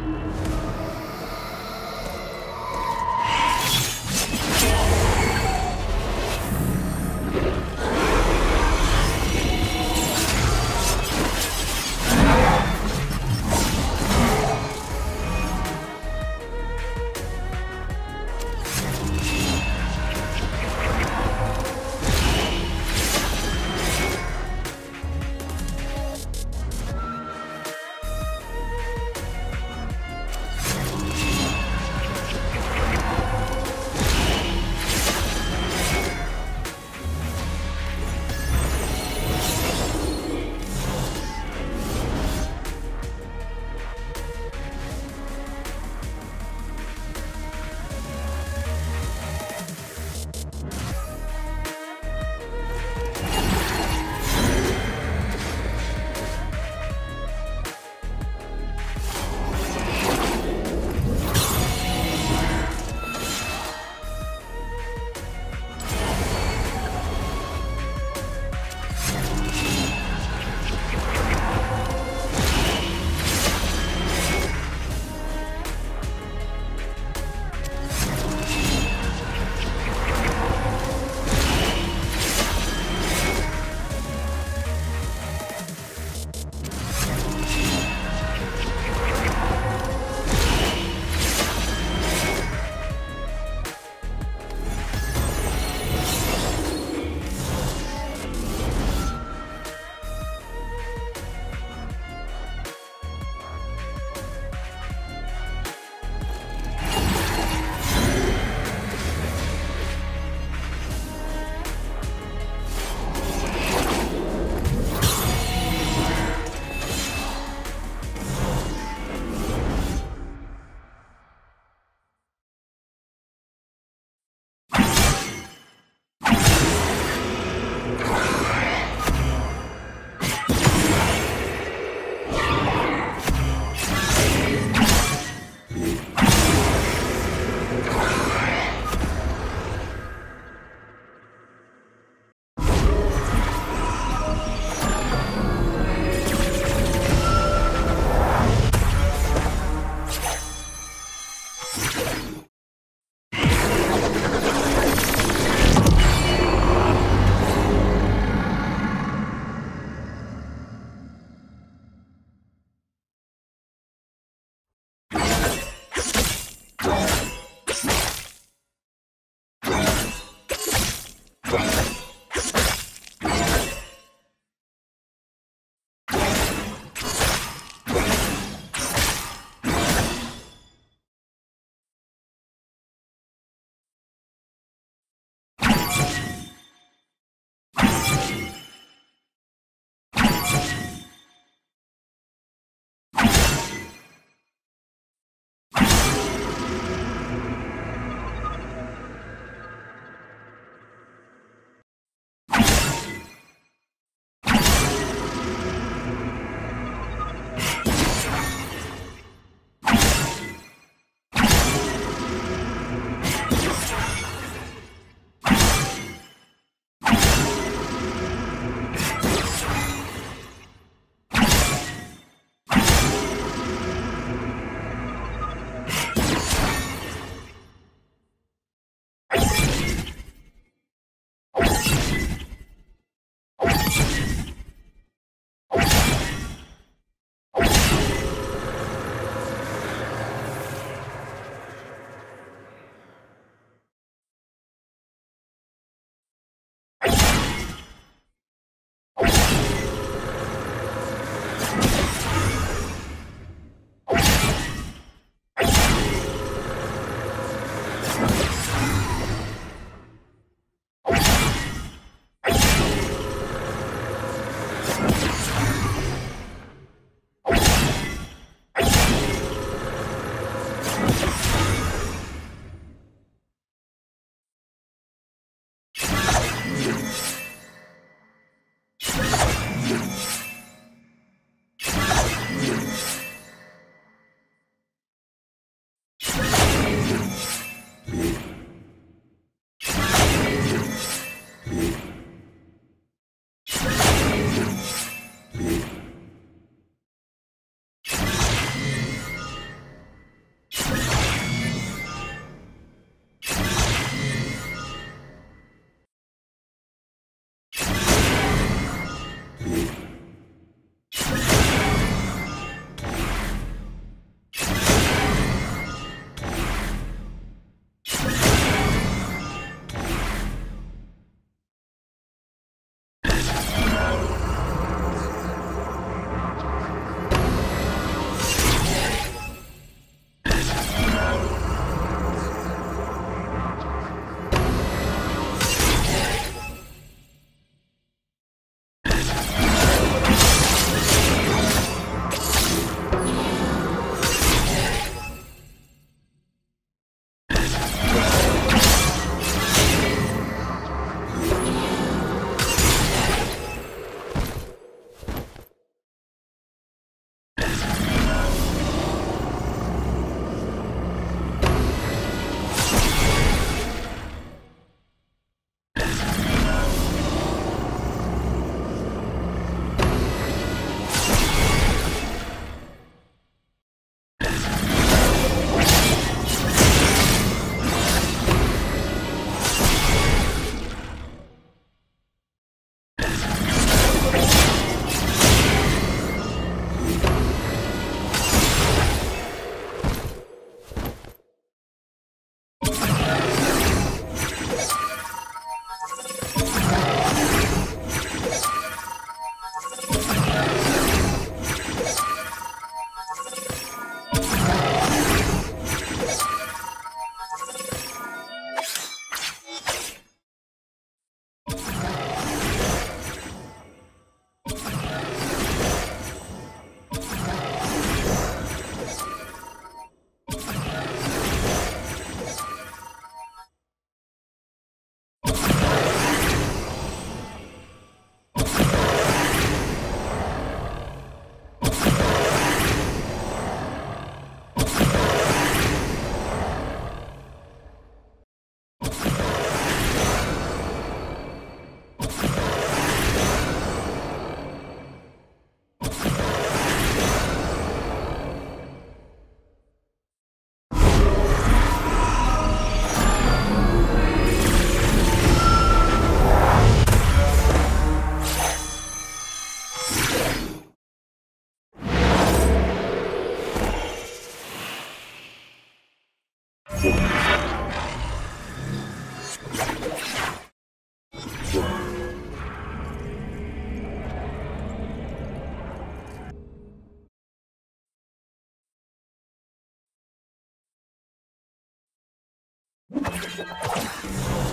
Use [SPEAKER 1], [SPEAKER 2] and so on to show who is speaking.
[SPEAKER 1] Yeah. あっ